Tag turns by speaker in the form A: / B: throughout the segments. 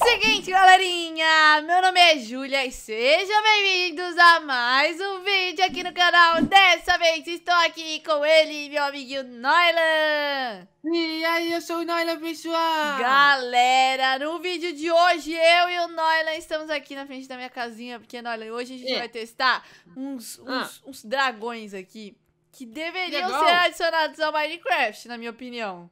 A: Seguinte, galerinha, meu nome é Júlia e sejam bem-vindos a mais um vídeo aqui no canal. Dessa vez estou aqui com ele, meu amiguinho Noilan.
B: E aí, eu sou o Noilan, pessoal.
A: Galera, no vídeo de hoje, eu e o Noilan estamos aqui na frente da minha casinha, porque, Noilan, hoje a gente
B: É.
A: vai testar uns,
B: Ah.
A: uns, uns dragões aqui que deveriam
B: Legal.
A: ser adicionados ao Minecraft, na minha opinião.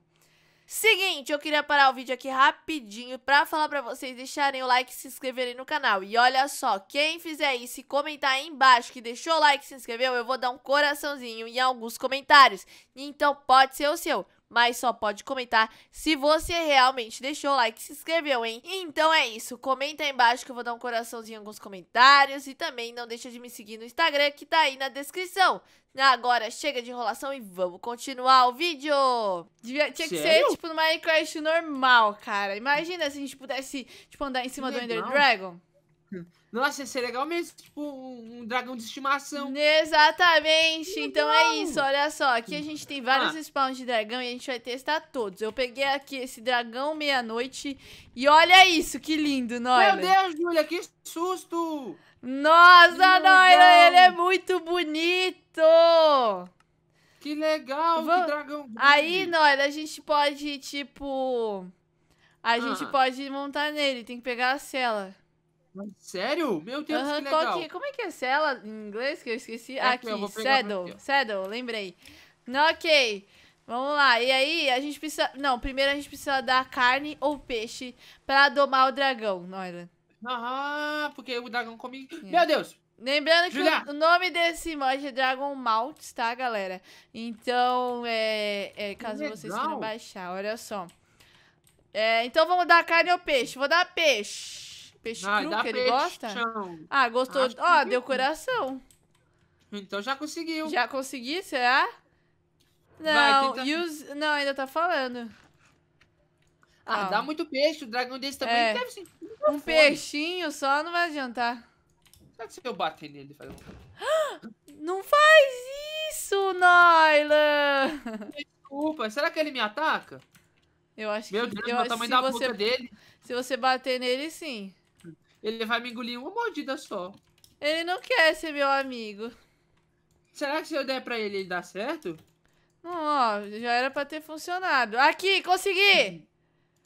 A: Seguinte, eu queria parar o vídeo aqui rapidinho pra falar pra vocês deixarem o like e se inscreverem no canal. E olha só, quem fizer isso e comentar aí embaixo que deixou o like e se inscreveu, eu vou dar um coraçãozinho em alguns comentários. Então pode ser o seu, mas só pode comentar se você realmente deixou o like e se inscreveu, hein? Então é isso, comenta aí embaixo que eu vou dar um coraçãozinho em alguns comentários. E também não deixa de me seguir no Instagram que tá aí na descrição. Agora chega de enrolação e vamos continuar o vídeo. Devia- tinha que ser tipo no Minecraft normal, cara. Imagina se a gente pudesse tipo andar em cima do Ender. Dragon.
B: Nossa, ia ser legal mesmo, tipo um, um dragão de estimação.
A: Exatamente. Então é isso, olha só. Aqui a gente tem vários
B: Ah.
A: spawns de dragão e a gente vai testar todos. Eu peguei aqui esse dragão meia-noite e olha isso, que lindo, Noila.
B: Meu Deus, Júlia, que susto!
A: Nossa. Noila, ele é muito bonito.
B: Que legal,
A: Vamos-
B: que dragão.
A: Aí, Noila, a gente pode, tipo... A gente
B: Ah.
A: pode montar nele, tem que pegar a cela.
B: Sério? Meu Deus,
A: Aham,
B: que legal.
A: que- como é que é cela em inglês que eu esqueci?
B: Aqui,
A: aqui,
B: eu
A: saddle, saddle, lembrei. Não, ok, vamos lá. E aí, a gente precisa... Não, primeiro a gente precisa dar carne ou peixe pra domar o dragão, Noila.
B: Ah, porque o dragão come...
A: É.
B: Meu Deus!
A: Lembrando que
B: Julia.
A: o, o nome desse mod é Dragon Malts, tá, galera? Então, é, é caso vocês queiram baixar, olha só. É, então vamos dar carne ou peixe? Vou dar peixe. Peixe
B: Ai,
A: cru, que ele gosta? Ah, gostou. Ó,
B: sim.
A: deu coração.
B: Então já conseguiu.
A: Já consegui, será?
B: Vai,
A: Não,
B: tenta-
A: use... não, ainda tá falando.
B: Ah,
A: Ah.
B: dá muito peixe, o dragão desse também
A: É.
B: deve ser...
A: Um peixinho só não vai adiantar.
B: Será que se eu bater nele, ele faz um...
A: Não faz isso, Noila!
B: Desculpa, será que ele me ataca?
A: Eu acho
B: Meu
A: que,
B: Deus,
A: eu
B: o tamanho da
A: você,
B: boca dele,
A: se você bater nele, sim.
B: Ele vai me engolir uma mordida só.
A: Ele não quer ser meu amigo.
B: Será que se eu der pra ele, ele dá certo?
A: Não, ó, já era pra ter funcionado. Aqui, consegui!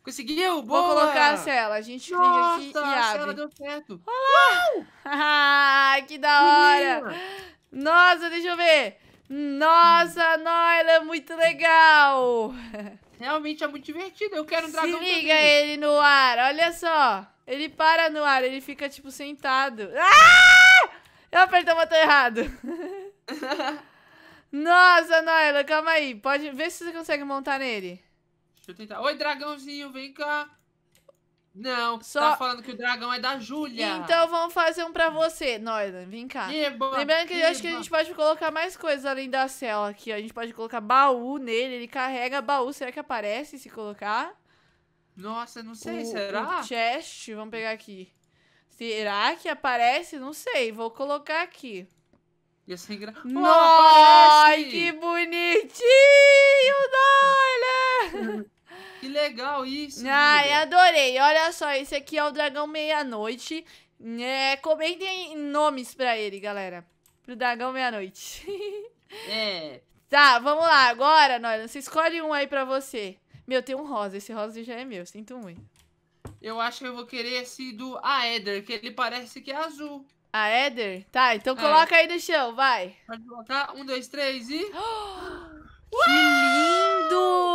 B: Conseguiu?
A: Vou
B: Boa!
A: colocar a cela. A gente clica aqui
B: Nossa,
A: e
B: a cela
A: abre.
B: deu certo.
A: Ah, que da hora!
B: Menina,
A: Nossa, deixa eu ver. Nossa, Noila, muito legal.
B: Realmente é muito divertido. Eu quero um
A: Se
B: dragão
A: liga
B: também.
A: ele no ar, olha só. Ele para no ar, ele fica tipo sentado. Ah! Eu apertei o botão errado. Nossa, Noila, calma aí. Pode ver se você consegue montar nele.
B: Deixa eu tentar. Oi, dragãozinho, vem cá. Não,
A: Só-
B: tá falando que o dragão é da Júlia.
A: Então vamos fazer um pra você, Noila. Vem cá.
B: Eba,
A: Lembrando que eu acho que a
B: eba.
A: gente pode colocar mais coisas além da cela aqui. ó. A gente pode colocar baú nele, ele carrega baú. Será que aparece se colocar?
B: Nossa, não sei,
A: o,
B: será?
A: O chest, vamos pegar aqui. Será que aparece? Não sei, vou colocar aqui.
B: Ia ser engra... Oh,
A: Nossa,
B: aparece!
A: que bonitinho, Noila!
B: Que legal isso.
A: Ai,
B: Júlia.
A: adorei. Olha só, esse aqui é o Dragão Meia-Noite. É, comentem nomes pra ele, galera. Pro Dragão Meia-Noite.
B: É.
A: Tá, vamos lá. Agora, Noila, você escolhe um aí pra você. Meu, tem um rosa. Esse rosa já é meu, sinto muito.
B: Eu acho que eu vou querer esse do Aether, que ele parece que é azul.
A: A Eder? Tá, então
B: É.
A: coloca aí no chão, vai.
B: Pode colocar um, dois, três e.
A: Que lindo!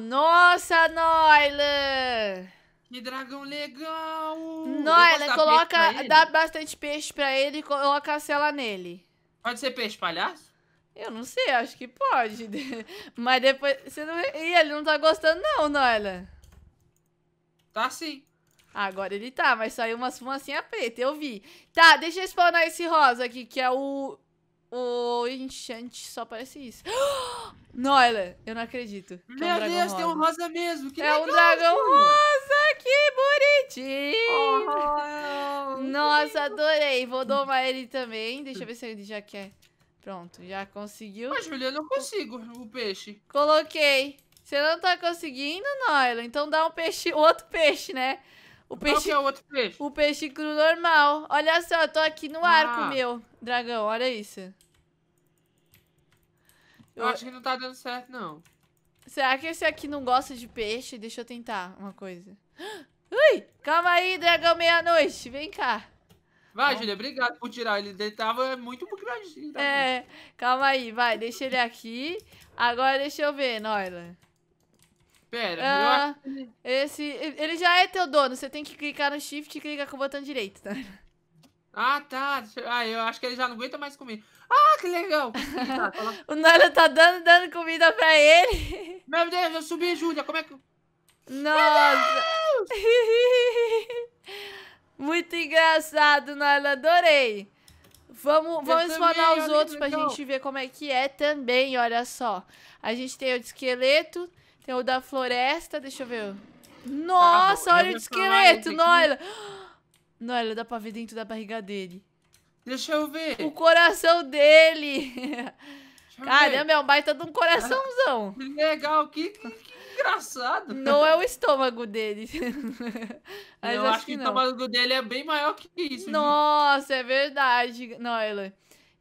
A: Nossa, Noila!
B: Que dragão legal!
A: Noila, coloca, dá bastante peixe pra ele e coloca a cela nele.
B: Pode ser peixe palhaço?
A: Eu não sei, acho que pode. Mas depois. Você não... Ih, ele não tá gostando, não, Noila.
B: Tá sim.
A: Agora ele tá, mas saiu umas fumacinha preta, eu vi. Tá, deixa eu spawnar esse rosa aqui, que é o. O enchant, só parece isso. Noila, eu não acredito. que é um
B: Meu Deus, tem um
A: rosa.
B: rosa mesmo. Que
A: É um
B: legal,
A: dragão
B: Júlia.
A: rosa, que bonitinho.
B: Oh,
A: Nossa, adorei. Vou domar ele também. Deixa eu ver se ele já quer. Pronto, já conseguiu.
B: Mas, Júlia, eu não consigo o peixe.
A: Coloquei. Você não tá conseguindo, Noila? Então dá um peixe, outro peixe, né? O
B: Qual
A: peixe,
B: que é o outro peixe?
A: o peixe cru normal. Olha só, eu tô aqui no arco,
B: Ah.
A: meu. Dragão, olha isso.
B: Eu acho que não tá dando certo, não.
A: Será que esse aqui não gosta de peixe? Deixa eu tentar uma coisa. Ui, calma aí, dragão meia-noite. Vem cá.
B: Vai,
A: Ó.
B: Júlia, obrigado por tirar. Ele tava muito grandinho. tá
A: É, calma aí, vai. Deixa ele aqui. Agora deixa eu ver, Noila.
B: Pera, eu
A: Ah,
B: ele-
A: esse, ele já é teu dono. Você tem que clicar no shift e clicar com o botão direito, tá?
B: Ah, tá. Ah, eu acho que ele já não aguenta mais comer. Ah, que legal. Tá, tá.
A: O Noila tá dando, dando comida pra ele.
B: Meu Deus, eu subi, Júlia. Como é que.
A: Nossa. Muito engraçado, Noila. Adorei. Vamos, vamos spawnar os outros pra
B: legal.
A: gente ver como é que é também, olha só. A gente tem o de esqueleto, tem o da floresta, deixa eu ver. Nossa,
B: eu
A: olha o de esqueleto,
B: esse
A: Noila. Noila, dá pra ver dentro da barriga dele.
B: Deixa eu ver.
A: O coração dele. Caramba, é um baita de um coraçãozão.
B: Que legal. Que, que, que engraçado.
A: Não é o estômago dele. Mas
B: eu acho que,
A: que
B: o
A: não.
B: tamanho dele é bem maior que isso.
A: Nossa, é verdade, Noila.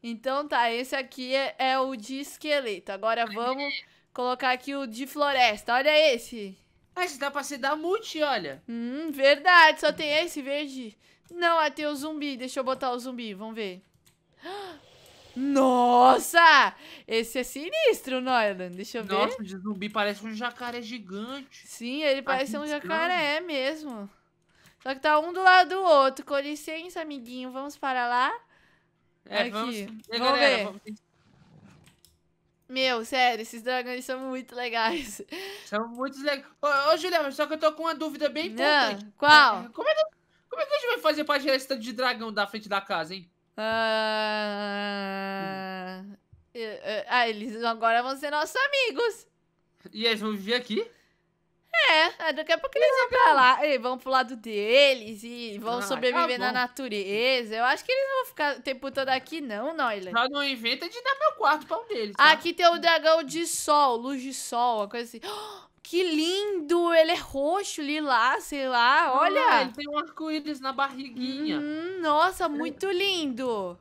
A: Então tá, esse aqui é, é o de esqueleto. Agora vamos colocar aqui o de floresta. Olha esse.
B: Mas dá pra se dar multi, olha.
A: Hum, verdade, só tem esse verde. Não, é tem o zumbi. Deixa eu botar o zumbi, vamos ver. Nossa! Esse é sinistro, Noila. Deixa eu ver.
B: Nossa, o zumbi parece um jacaré gigante.
A: Sim, ele parece um jacaré mesmo. Só que tá um do lado do outro. Com licença, amiguinho. Vamos para lá?
B: É,
A: Aqui,
B: vamos. E,
A: vamos
B: galera,
A: ver.
B: vamos-
A: Meu, sério, esses dragões são muito legais.
B: São muitos legais. Ô, ô, Juliana, só que eu tô com uma dúvida bem importante.
A: qual?
B: É, Como é, que, como é que a gente vai fazer pra gerar esse tanto de dragão da frente da casa, hein?
A: Ah, ah, eles agora vão ser nossos amigos.
B: E eles vão viver aqui?
A: É, daqui a pouco eles vão pra lá, e vão pro lado deles e vão
B: Ah,
A: sobreviver
B: tá
A: na natureza. Eu acho que eles não vão ficar o tempo todo aqui, não, Noila.
B: Só não inventa de dar meu quarto pra um deles. Tá?
A: Aqui tem o dragão de sol, luz de sol, uma coisa assim. Que lindo! Ele é roxo, lilás, sei lá,
B: Ah,
A: olha.
B: ele tem um arco-íris na barriguinha.
A: Hum, nossa, muito lindo.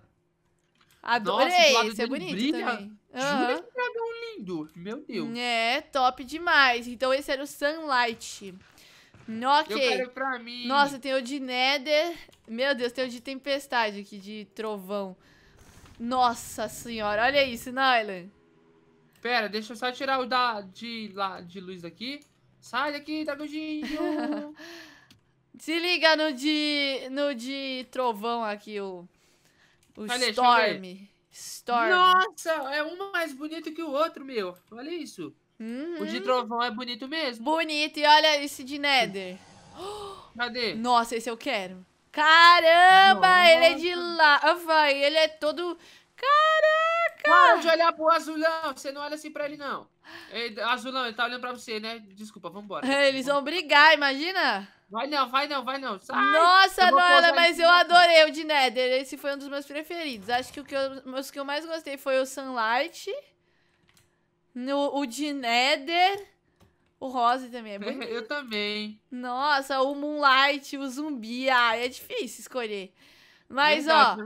B: Nossa,
A: Adorei,
B: do lado
A: esse é bonito
B: brilha.
A: também.
B: Jura
A: Aham.
B: que dragão lindo. Meu Deus.
A: É, top demais. Então esse era o Sunlight. Ok.
B: Eu quero pra mim.
A: Nossa, tem o de Nether. Meu Deus, tem o de Tempestade aqui, de Trovão. Nossa senhora, olha isso, Nylan.
B: Pera, deixa eu só tirar o da, de, lá, de luz daqui. Sai daqui, dragãozinho.
A: Se liga no de, no de Trovão aqui, o, o. Storm. Storm.
B: Nossa, é um mais bonito que o outro, meu. Olha isso.
A: Uhum.
B: O de trovão é bonito mesmo.
A: Bonito, e olha esse de Nether.
B: Cadê?
A: Nossa, esse eu quero. Caramba,
B: Nossa.
A: ele é de lava, ele é todo...
B: Para de olhar pro azulão. Você não olha assim pra ele, não. Ei, azulão, ele tá olhando pra você, né? Desculpa, vambora.
A: Eles vão brigar, imagina.
B: Vai não, vai não, vai não. Sai.
A: Nossa, Noela, mas eu adorei o de Nether. Esse foi um dos meus preferidos. Acho que o que eu, os que eu mais gostei foi o Sunlight. No, o de Nether. O Rose também é bonito.
B: Eu também.
A: Nossa, o Moonlight, o zumbi. Ah, é difícil escolher. Mas,
B: Verdade,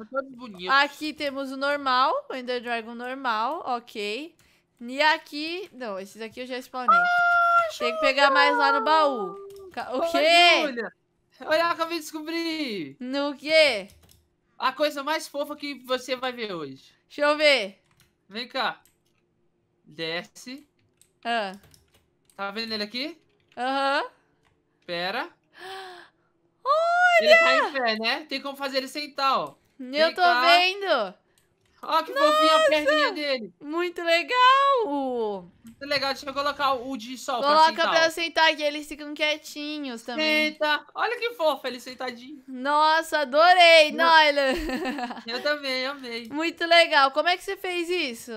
A: ó, aqui temos o normal, o Ender Dragon normal, ok. E aqui... Não, esses aqui eu já spawnei. Tem que pegar mais lá no baú. O
B: Ô,
A: quê?
B: Júlia, Olha, eu acabei de descobrir.
A: No quê?
B: A coisa mais fofa que você vai ver hoje.
A: Deixa eu ver.
B: Vem cá. Desce.
A: Ah,
B: Tá vendo ele aqui?
A: Aham.
B: Pera. Ele tá em pé, né? Tem como fazer ele sentar, ó.
A: Eu
B: Vem
A: tô
B: cá.
A: vendo.
B: Ó que fofinha a perninha dele.
A: Muito legal.
B: Muito legal, deixa eu colocar o de sol pra
A: Coloca
B: sentar.
A: pra
B: ó.
A: sentar aqui, eles ficam quietinhos também.
B: Senta. Olha que fofo ele sentadinho.
A: Nossa, adorei. Noila.
B: Eu também, amei.
A: Muito legal. Como é que você fez isso?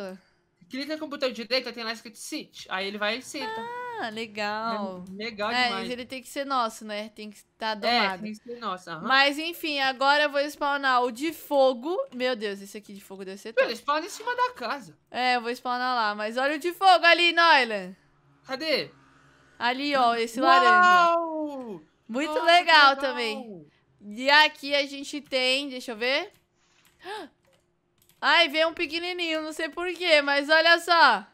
B: Clica com o botão direito, tem lá escrito sit. Aí ele vai e senta.
A: Ah, legal.
B: É legal
A: É,
B: demais.
A: mas ele tem que ser nosso, né? Tem que estar
B: É,
A: domado.
B: tem que ser nossa. aham.
A: Mas enfim, agora eu vou spawnar o de fogo. Meu Deus, esse aqui de fogo deve ser top.
B: Eles falam em cima da casa.
A: É, eu vou spawnar lá. Mas olha o de fogo ali, Noila.
B: Cadê?
A: Ali, ó, esse laranja.
B: Uau!
A: Muito
B: Nossa, que
A: legal também. E aqui a gente tem, deixa eu ver. Ai, veio um pequenininho, não sei porquê, mas olha só.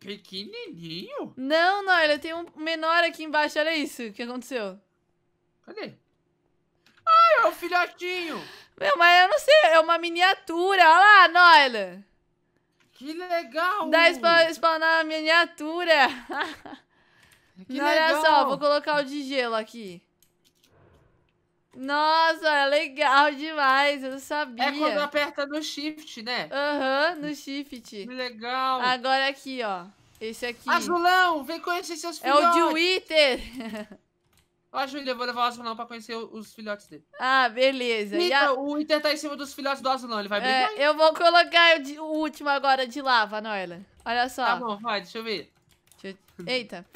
B: Pequenininho?
A: Não, Noila, tem um menor aqui embaixo, olha isso, o que aconteceu.
B: Cadê? Ai, é o filhotinho.
A: Meu, mas eu não sei, é uma miniatura, olha lá, Noila.
B: Que legal.
A: Dá pra spawnar a miniatura.
B: Que
A: olha
B: legal.
A: só, vou colocar o de gelo aqui. Nossa, é legal demais, eu não sabia.
B: É quando aperta no shift, né?
A: Aham, no shift.
B: Que legal.
A: Agora aqui, ó. Esse aqui.
B: Azulão, vem conhecer seus
A: É
B: filhotes.
A: o de Wither.
B: Ó, Júlia, eu vou levar o Azulão pra conhecer os filhotes dele.
A: Ah, beleza. E a-
B: Ita, o Inter tá em cima dos filhotes do Azulão, ele vai brigar?
A: é, eu vou colocar o, de- o último agora de lava, Noila. Olha só.
B: Tá bom, vai, deixa eu ver.
A: Deixa eu- Eita.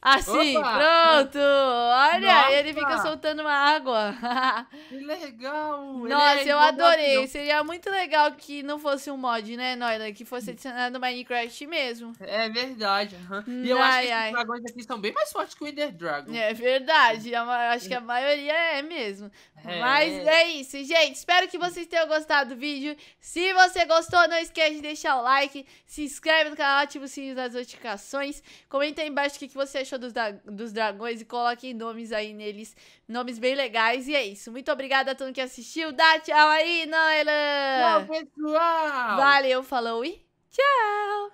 A: Assim,
B: Opa!
A: pronto. Olha,
B: Nossa!
A: ele fica soltando uma água.
B: Que legal.
A: Nossa,
B: é
A: eu adorei. Seria muito legal que não fosse um mod, né, Noila? Que fosse adicionado Minecraft mesmo.
B: É verdade. aham. E eu acho
A: Ai,
B: que
A: ai.
B: esses dragões aqui são bem mais fortes que o Ender Dragon.
A: É verdade. a ma- Acho que a maioria é mesmo.
B: É.
A: Mas é isso, gente. Espero que vocês tenham gostado do vídeo. Se você gostou, não esquece de deixar o like. Se inscreve no canal, ativa o sininho das notificações. Comenta aí embaixo o que que você achou dos, dra- dos dragões e coloquem nomes aí neles. Nomes bem legais. E é isso. Muito obrigada a todo mundo que assistiu. Dá tchau aí,
B: Tchau,
A: Noila!
B: pessoal!
A: Valeu, falou e tchau!